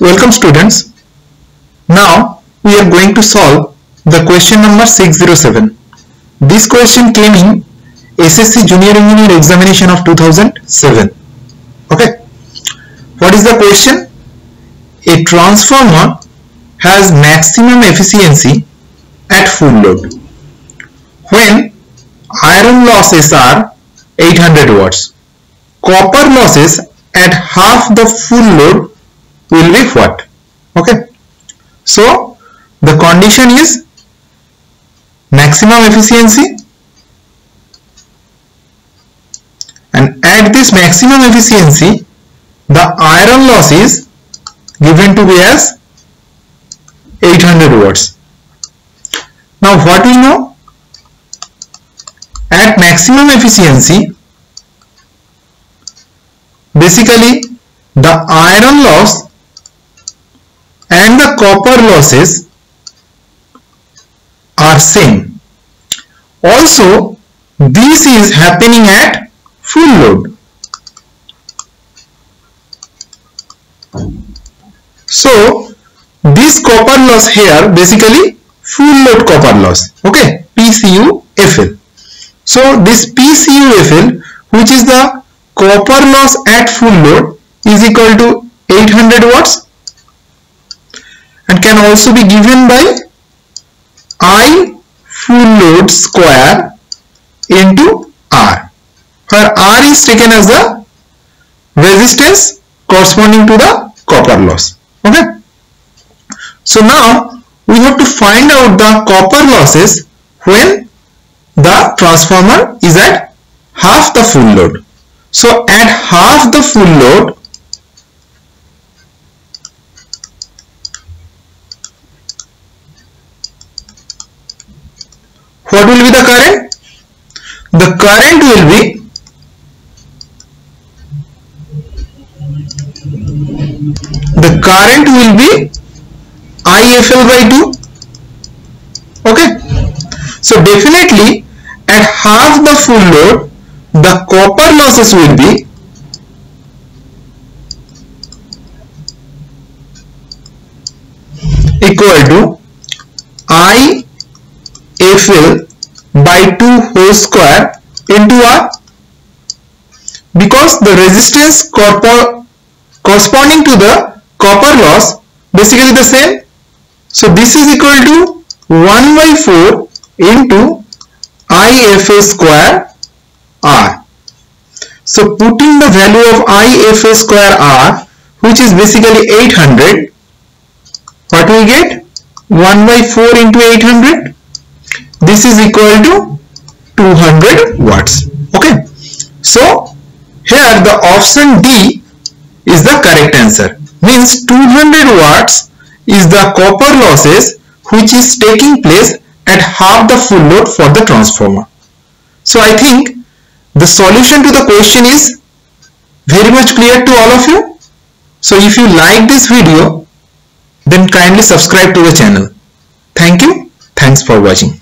Welcome students. Now we are going to solve the question number 607. This question came in SSC Junior Engineer examination of 2007. Okay. What is the question? A transformer has maximum efficiency at full load when iron losses are 800 watts. Copper losses at half the full load will be what? Okay. So the condition is maximum efficiency and at this maximum efficiency the iron loss is given to be as 800 watts. Now what we know? At maximum efficiency basically the iron loss copper losses are same. Also this is happening at full load. So this copper loss here basically full load copper loss okay PCUFL. So this PCUFL which is the copper loss at full load is equal to 800 watts can also be given by I full load square into R. Where R is taken as the resistance corresponding to the copper loss. Okay? So now we have to find out the copper losses when the transformer is at half the full load. So at half the full load what will be the current? The current will be the current will be IFL by 2 okay so definitely at half the full load the copper losses will be equal to FL by 2 whole square into a because the resistance corresponding to the copper loss basically the same. So this is equal to 1 by 4 into IFL square R. So putting the value of IFL square R which is basically 800 what we get? 1 by 4 into 800 this is equal to 200 watts. Okay. So here the option D is the correct answer. Means 200 watts is the copper losses which is taking place at half the full load for the transformer. So I think the solution to the question is very much clear to all of you. So if you like this video then kindly subscribe to the channel. Thank you. Thanks for watching